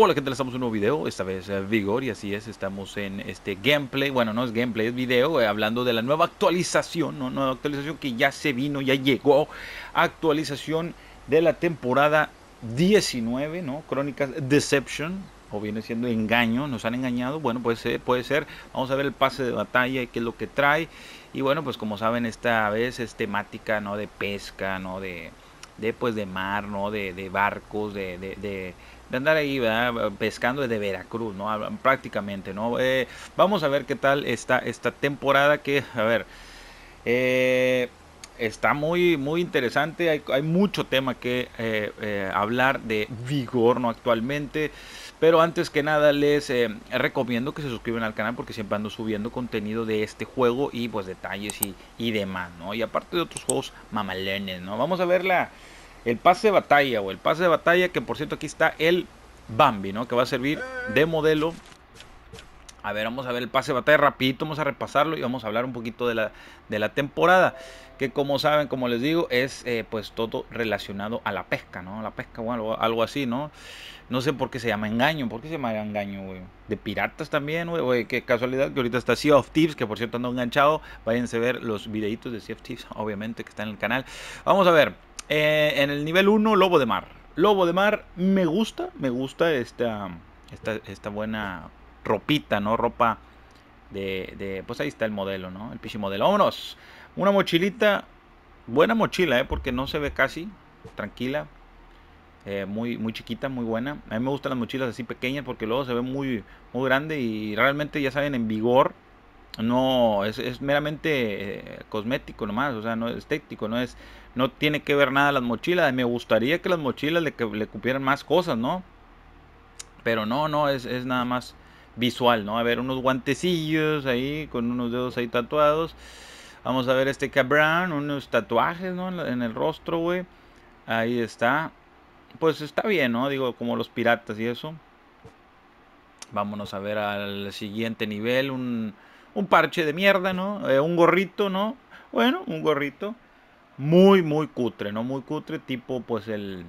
Hola, ¿qué tal? Estamos en un nuevo video, esta vez eh, Vigor, y así es, estamos en este gameplay, bueno, no es gameplay, es video, eh, hablando de la nueva actualización, ¿no? Nueva actualización que ya se vino, ya llegó, actualización de la temporada 19, ¿no? Crónicas Deception, o viene siendo engaño, nos han engañado, bueno, puede ser, puede ser, vamos a ver el pase de batalla y qué es lo que trae, y bueno, pues como saben, esta vez es temática, ¿no? De pesca, ¿no? De, de pues de mar, ¿no? De, de barcos, de, de, de, andar ahí. Pescando desde Veracruz, ¿no? Prácticamente, ¿no? Eh, vamos a ver qué tal está esta temporada que, a ver, eh, está muy, muy interesante, hay, hay mucho tema que eh, hablar de Vigor, ¿no? Actualmente. Pero antes que nada les recomiendo que se suscriban al canal porque siempre ando subiendo contenido de este juego y pues detalles y, y demás, ¿no? Y aparte de otros juegos mamalenes, ¿no? Vamos a ver la, el pase de batalla o el pase de batalla que por cierto aquí está el Bambi, ¿no? Que va a servir de modelo. A ver, vamos a ver el pase de batalla rapidito, vamos a repasarlo y vamos a hablar un poquito de la, de la temporada. Que como saben, como les digo, es eh, pues todo relacionado a la pesca, ¿no? La pesca o algo, así, ¿no? No sé por qué se llama engaño. ¿Por qué se llama engaño, güey? De piratas también, güey. Qué casualidad que ahorita está Sea of Thieves, que por cierto ando enganchado. Váyanse a ver los videitos de Sea of Thieves, obviamente, que están en el canal. Vamos a ver. Eh, en el nivel 1, Lobo de Mar. Lobo de Mar, me gusta, me gusta esta, esta, esta buena ropita, ¿no? Ropa de, de, Pues ahí está el modelo, ¿no? El pichi modelo. Vámonos. Una mochilita. Buena mochila, ¿eh? Porque no se ve casi. Tranquila. Eh, muy, muy chiquita, muy buena. A mí me gustan las mochilas así pequeñas porque luego se ve muy, muy grande y realmente ya saben, en vigor no es, es meramente eh, cosmético nomás, o sea, no es estético, no es no tiene que ver nada las mochilas. Me gustaría que las mochilas le, le cupieran más cosas, ¿no? Pero no, no, es, es nada más visual, ¿no? A ver, unos guantecillos ahí con unos dedos ahí tatuados. Vamos a ver este cabrón, unos tatuajes, ¿no? En el rostro, güey. Ahí está pues está bien, ¿no? Digo, como los piratas y eso. Vámonos a ver al siguiente nivel. Un, un parche de mierda, ¿no? Eh, un gorrito, ¿no? Bueno, un gorrito. Muy, muy cutre, ¿no? Muy cutre, tipo, pues el...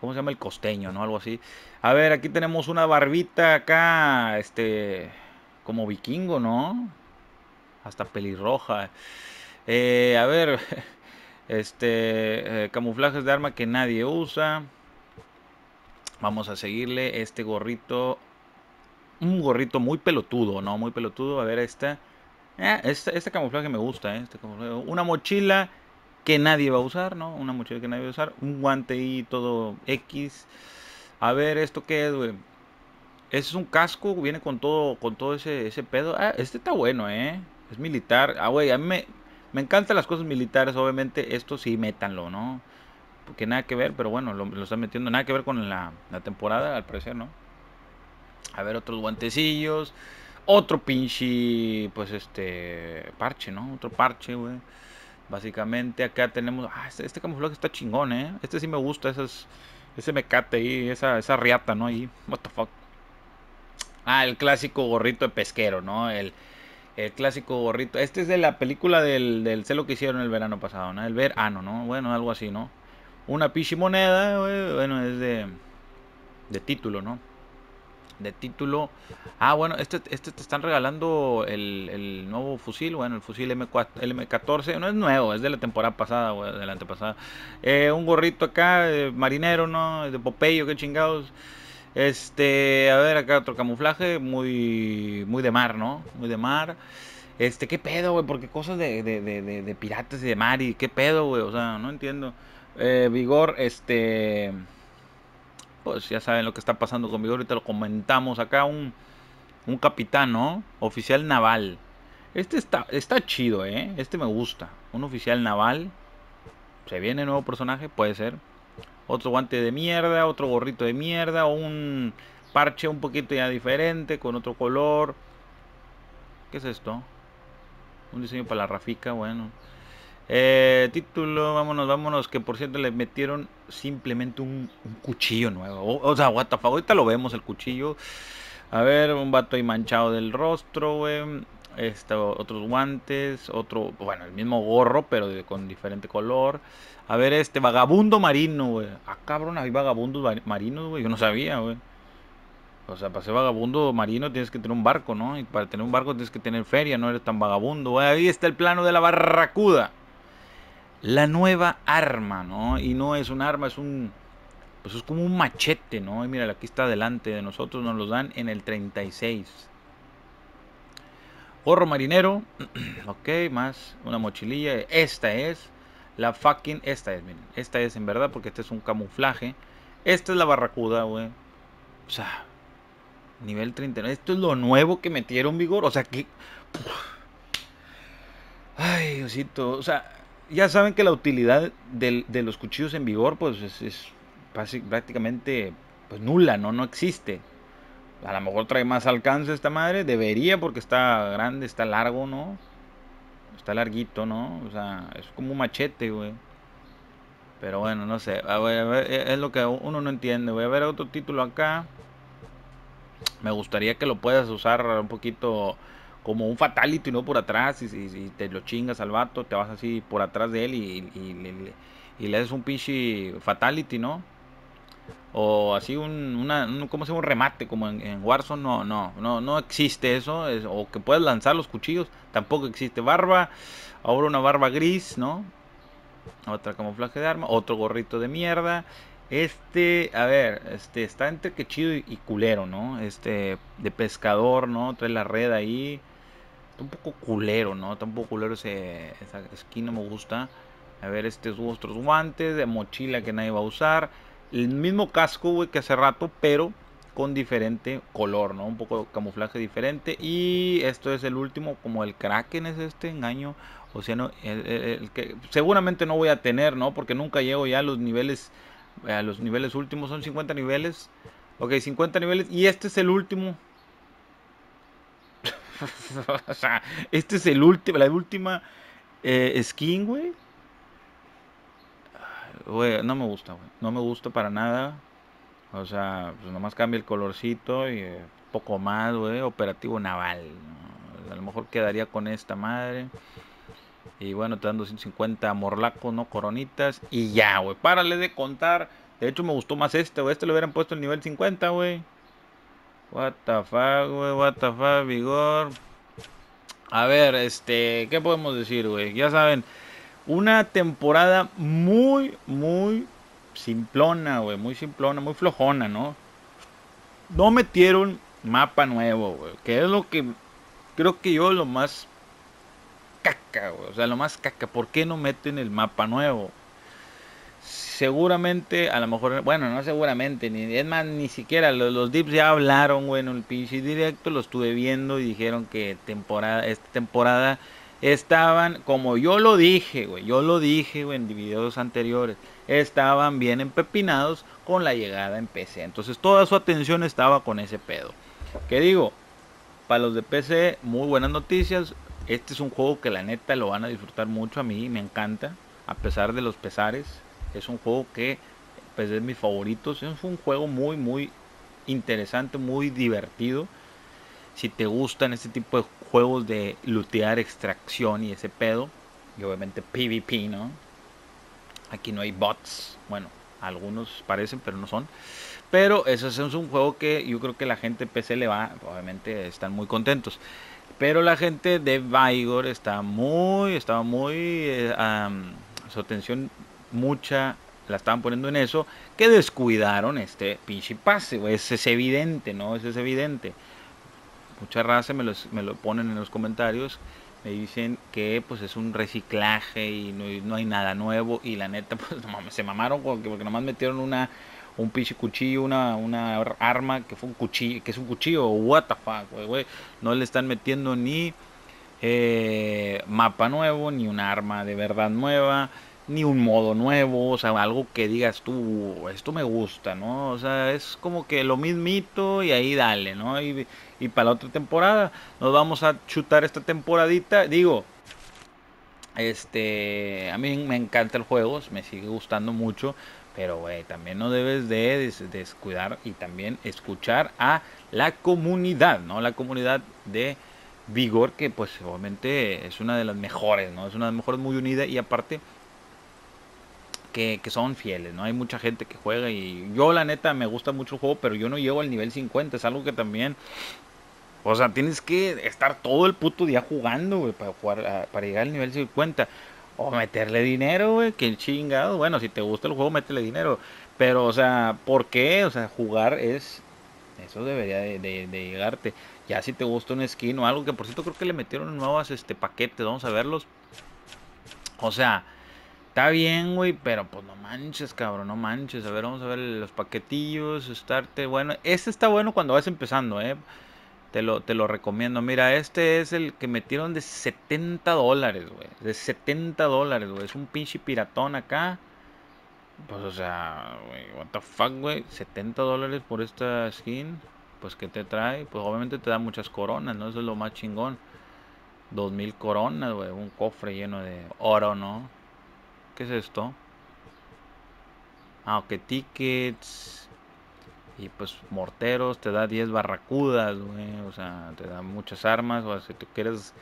¿Cómo se llama? El costeño, ¿no? Algo así. A ver, aquí tenemos una barbita acá, este... Como vikingo, ¿no? Hasta pelirroja. Eh, a ver... Este, eh, camuflajes de arma que nadie usa. Vamos a seguirle este gorrito. Un gorrito muy pelotudo, ¿no? Muy pelotudo. A ver, esta. Eh, este, este, camuflaje me gusta, ¿eh? Este Una mochila que nadie va a usar, ¿no? Una mochila que nadie va a usar. Un guante y todo X. A ver, ¿esto qué es, güey? Es un casco, viene con todo, con todo ese, ese pedo. Ah, este está bueno, ¿eh? Es militar. Ah, güey, a mí me, me encantan las cosas militares, obviamente esto sí métanlo, ¿no? Porque nada que ver, pero bueno, lo, están metiendo, nada que ver con la, temporada, al parecer, ¿no? A ver, otros guantecillos, otro pinche, pues este, parche, ¿no? Otro parche, güey. Básicamente acá tenemos, ah, este, este, camuflaje está chingón, ¿eh? Este sí me gusta, esas, ese mecate ahí, esa, esa riata, ¿no? Ahí, what the fuck. Ah, el clásico gorrito de pesquero, ¿no? El, el clásico gorrito. Este es de la película del, del celo que hicieron el verano pasado, ¿no? El verano, ¿no? Bueno, algo así, ¿no? Una pichi moneda, bueno, es de, de título, ¿no? De título. Ah, bueno, este, este te están regalando el, el nuevo fusil, bueno, el fusil M4, el M14. No es nuevo, es de la temporada pasada, güey, de la antepasada. Eh, un gorrito acá, de marinero, ¿no? De Popeyo, qué chingados. Este, a ver, acá otro camuflaje muy muy de mar, ¿no? Muy de mar. Este, ¿qué pedo, güey? Porque cosas de, de, de, de, piratas y de mar y qué pedo, güey. O sea, no entiendo. Eh, Vigor, este... Pues ya saben lo que está pasando con Vigor. Ahorita lo comentamos acá. Un, un capitán, ¿no? Oficial naval. Este está, está chido, ¿eh? Este me gusta. Un oficial naval. Se viene nuevo personaje, puede ser otro guante de mierda, otro gorrito de mierda, o un parche un poquito ya diferente, con otro color. ¿Qué es esto? Un diseño para la Rafica, bueno. Eh, título, vámonos, vámonos, que por cierto le metieron simplemente un, cuchillo nuevo. O, sea, what the fuck, ahorita lo vemos el cuchillo. A ver, un vato ahí manchado del rostro, güey. Esto, otros guantes, otro, bueno, el mismo gorro, pero con diferente color. A ver, este vagabundo marino, güey. Ah, cabrón, hay vagabundos marinos, güey. Yo no sabía, güey. O sea, para ser vagabundo marino tienes que tener un barco, ¿no? Y para tener un barco tienes que tener feria, no eres tan vagabundo. Ahí está el plano de la barracuda. La nueva arma, ¿no? Y no es un arma, es un... Pues es como un machete, ¿no? Y mira, aquí está delante de nosotros, nos lo dan en el 36. Gorro marinero, ok, más una mochililla. Esta es la fucking, esta es, miren, esta es en verdad porque este es un camuflaje. Esta es la barracuda, güey. O sea, Nivel 39. Esto es lo nuevo que metieron vigor. O sea que. Ay, Diosito. O sea, ya saben que la utilidad de los cuchillos en vigor, pues es, prácticamente pues, nula, ¿no? No existe. A lo mejor trae más alcance esta madre. Debería porque está grande, está largo, ¿no? Está larguito, ¿no? O sea, es como un machete, güey. Pero bueno, no sé. A ver, a ver, es lo que uno no entiende. Voy a ver otro título acá me gustaría que lo puedas usar un poquito como un fatality, no por atrás, y, te lo chingas al vato, te vas así por atrás de él y, le haces un pinche fatality, ¿no? O así un, un, ¿cómo se llama? Un remate, como en, Warzone, no, no, no, no existe eso, o que puedas lanzar los cuchillos, tampoco existe barba, ahora una barba gris, ¿no? Otra camuflaje de arma, otro gorrito de mierda, este, a ver, este está entre que chido y, culero, ¿no? Este, de pescador, ¿no? Trae la red ahí. Está un poco culero, ¿no? Está un poco culero ese, esa esquina, me gusta. A ver, estos otros guantes de mochila que nadie va a usar. El mismo casco, güey, que hace rato, pero con diferente color, ¿no? Un poco de camuflaje diferente. Y esto es el último, como el Kraken es este, engaño. O sea, no, el que seguramente no voy a tener, ¿no? Porque nunca llego ya a los niveles a los niveles últimos son 50 niveles. Ok, 50 niveles. Y este es el último. o sea, este es el último, la última eh, skin, güey. no me gusta, güey. No me gusta para nada. O sea, pues nomás cambia el colorcito y eh, poco más, güey. Operativo naval. A lo mejor quedaría con esta madre. Y bueno, te dan 250 morlacos, ¿no? Coronitas. Y ya, güey. Párale de contar. De hecho, me gustó más este, güey. Este lo hubieran puesto en nivel 50, güey. What the fuck, güey. What the fuck, vigor. A ver, este. ¿Qué podemos decir, güey? Ya saben. Una temporada muy, muy simplona, güey. Muy simplona, muy flojona, ¿no? No metieron mapa nuevo, güey. Que es lo que creo que yo lo más caca, O sea, lo más caca. ¿Por qué no meten el mapa nuevo? Seguramente, a lo mejor, bueno, no seguramente, ni, es más, ni siquiera los, dips ya hablaron, bueno, el pinche directo, lo estuve viendo y dijeron que temporada, esta temporada estaban, como yo lo dije, güey, yo lo dije, güey, en videos anteriores, estaban bien empepinados con la llegada en PC. Entonces toda su atención estaba con ese pedo. ¿Qué digo? Para los de PC, muy buenas noticias. Este es un juego que la neta lo van a disfrutar mucho. A mí me encanta, a pesar de los pesares. Es un juego que pues, es mis favoritos. Es un juego muy, muy interesante, muy divertido. Si te gustan este tipo de juegos de lootear, extracción y ese pedo. Y obviamente PvP, ¿no? Aquí no hay bots. Bueno, algunos parecen, pero no son. Pero eso es un juego que yo creo que la gente PC le va, obviamente están muy contentos. Pero la gente de Vigor está muy, estaba muy, eh, su atención mucha la estaban poniendo en eso, que descuidaron este pinche pase, Ese es evidente, ¿no? Eso es evidente. Mucha raza me, me lo ponen en los comentarios, me dicen que pues es un reciclaje y no, no hay nada nuevo y la neta pues se mamaron porque, porque nomás metieron una un pinche cuchillo, una, una arma que fue un cuchillo, que es un cuchillo, what the fuck, güey, No le están metiendo ni eh, mapa nuevo, ni un arma de verdad nueva, ni un modo nuevo, o sea, algo que digas tú, esto me gusta, ¿no? O sea, es como que lo mismito y ahí dale, ¿no? Y, y para la otra temporada nos vamos a chutar esta temporadita, digo, este, a mí me encanta el juego, me sigue gustando mucho, pero, güey, también no debes de descuidar y también escuchar a la comunidad, ¿no? La comunidad de Vigor, que pues obviamente es una de las mejores, ¿no? Es una de las mejores muy unida y aparte que, son fieles, ¿no? Hay mucha gente que juega y yo la neta me gusta mucho el juego, pero yo no llego al nivel 50, es algo que también... O sea, tienes que estar todo el puto día jugando, para, jugar, para llegar al nivel 50. O meterle dinero, güey, que chingado. Bueno, si te gusta el juego, métele dinero. Pero, o sea, ¿por qué? O sea, jugar es... Eso debería de, llegarte. Ya si te gusta un skin o algo, que por cierto creo que le metieron nuevos este, paquetes, vamos a verlos. O sea, está bien, güey, pero pues no manches, cabrón, no manches. A ver, vamos a ver los paquetillos, estarte, bueno. Este está bueno cuando vas empezando, eh. Te lo, te lo recomiendo. Mira, este es el que metieron de 70 dólares, güey. De 70 dólares, güey. Es un pinche piratón acá. Pues, o sea, güey, what the fuck, güey. 70 dólares por esta skin pues que te trae, pues obviamente te da muchas coronas, ¿no? Eso es lo más chingón. Dos mil coronas, güey, un cofre lleno de oro, ¿no? ¿Qué es esto? Ah, ok, tickets. Y pues morteros, te da 10 barracudas, güey. O sea, te da muchas armas. O si tú quieres,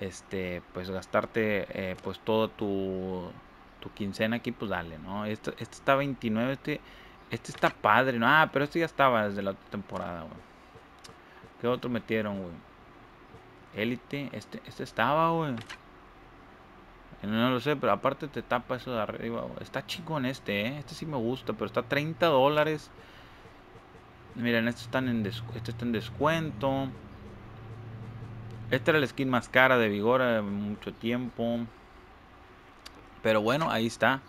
este, pues gastarte, eh, pues todo tu, tu quincena aquí, pues dale, ¿no? Este, este está 29, este este está padre, ¿no? Ah, pero este ya estaba desde la otra temporada, güey. ¿Qué otro metieron, güey? Élite. Este, este estaba, güey. No lo sé, pero aparte te tapa eso de arriba, güey. Está chingón este, ¿eh? Este sí me gusta, pero está 30 dólares. Miren, este, están en este está en descuento. Esta era la skin más cara de Vigor mucho tiempo. Pero bueno, ahí está.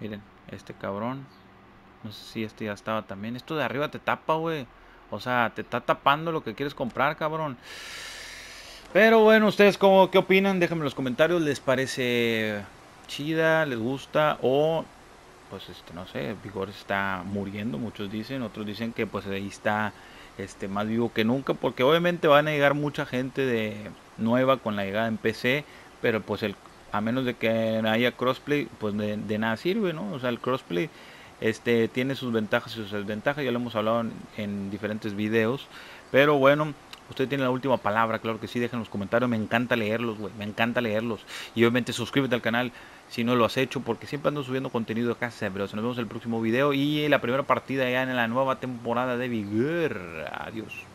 Miren, este cabrón. No sé si este ya estaba también. Esto de arriba te tapa, güey. O sea, te está tapando lo que quieres comprar, cabrón. Pero bueno, ¿ustedes cómo, qué opinan? Déjenme en los comentarios. ¿Les parece chida? ¿Les gusta? O, pues, este, no sé, Vigor está muriendo. Muchos dicen. Otros dicen que, pues, ahí está este, más vivo que nunca. Porque obviamente van a llegar mucha gente de nueva con la llegada en PC. Pero, pues, el, a menos de que haya crossplay, pues de, nada sirve, ¿no? O sea, el crossplay este tiene sus ventajas y sus desventajas, ya lo hemos hablado en, diferentes videos. Pero bueno, usted tiene la última palabra, claro que sí, dejen los comentarios, me encanta leerlos, güey, me encanta leerlos. Y obviamente suscríbete al canal si no lo has hecho, porque siempre ando subiendo contenido acá, pero nos vemos en el próximo video y la primera partida ya en la nueva temporada de Vigor. Adiós.